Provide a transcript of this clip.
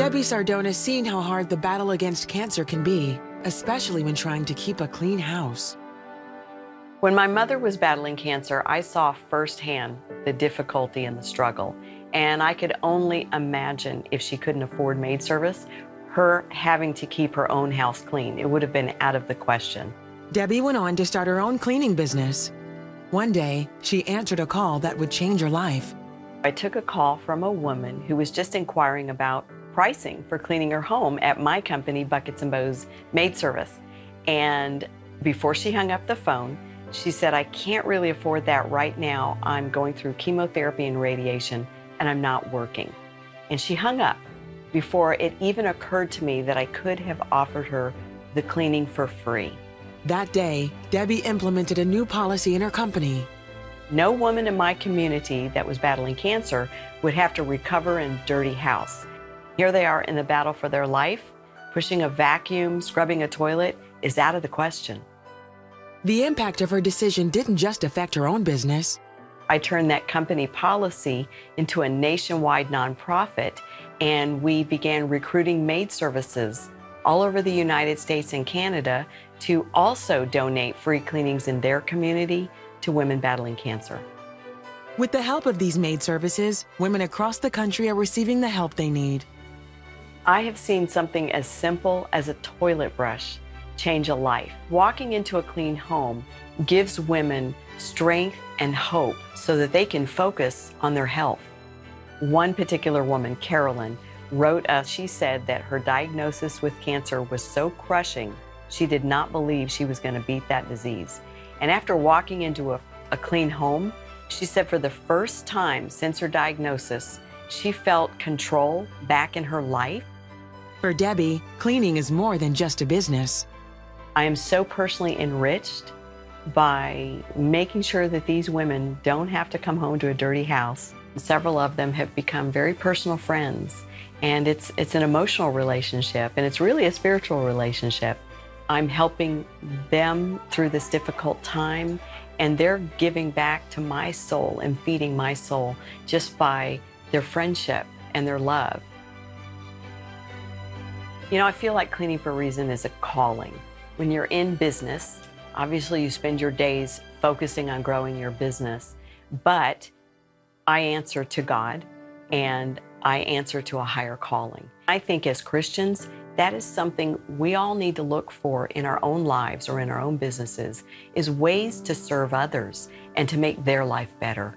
Debbie Sardone has seen how hard the battle against cancer can be, especially when trying to keep a clean house. When my mother was battling cancer, I saw firsthand the difficulty and the struggle. And I could only imagine if she couldn't afford maid service, her having to keep her own house clean. It would have been out of the question. Debbie went on to start her own cleaning business. One day, she answered a call that would change her life. I took a call from a woman who was just inquiring about pricing for cleaning her home at my company, Buckets and Bows Maid Service. And before she hung up the phone, she said, I can't really afford that right now. I'm going through chemotherapy and radiation, and I'm not working. And she hung up before it even occurred to me that I could have offered her the cleaning for free. That day, Debbie implemented a new policy in her company. No woman in my community that was battling cancer would have to recover in a dirty house. Here they are in the battle for their life. Pushing a vacuum, scrubbing a toilet is out of the question. The impact of her decision didn't just affect her own business. I turned that company policy into a nationwide nonprofit, and we began recruiting maid services all over the United States and Canada to also donate free cleanings in their community to women battling cancer. With the help of these maid services, women across the country are receiving the help they need. I have seen something as simple as a toilet brush change a life. Walking into a clean home gives women strength and hope so that they can focus on their health. One particular woman, Carolyn, wrote us, she said that her diagnosis with cancer was so crushing, she did not believe she was going to beat that disease. And after walking into a, a clean home, she said for the first time since her diagnosis, she felt control back in her life. For Debbie, cleaning is more than just a business. I am so personally enriched by making sure that these women don't have to come home to a dirty house. Several of them have become very personal friends, and it's, it's an emotional relationship, and it's really a spiritual relationship. I'm helping them through this difficult time, and they're giving back to my soul and feeding my soul just by their friendship and their love. You know, I feel like Cleaning for a Reason is a calling. When you're in business, obviously you spend your days focusing on growing your business, but I answer to God and I answer to a higher calling. I think as Christians, that is something we all need to look for in our own lives or in our own businesses is ways to serve others and to make their life better.